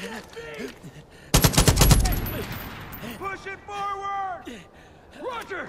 Push it forward! Roger!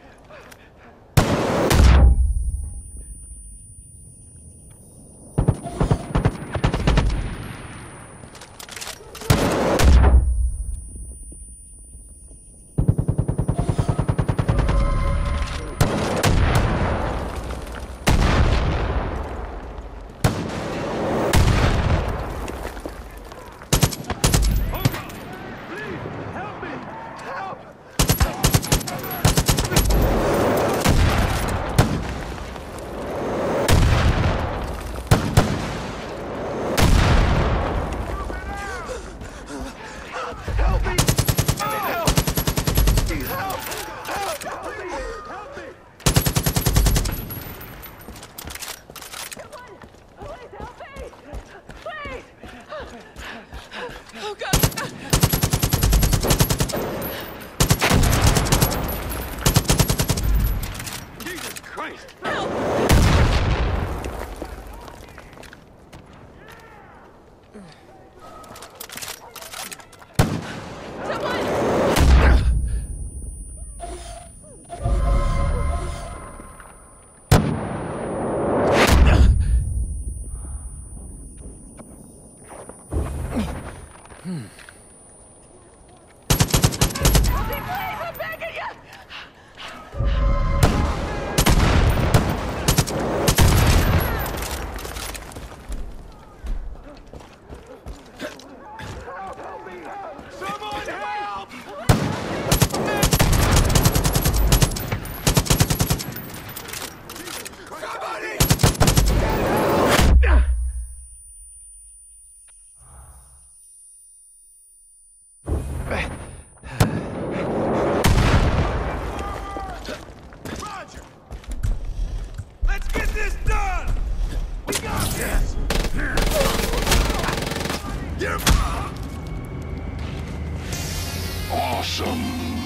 Awesome.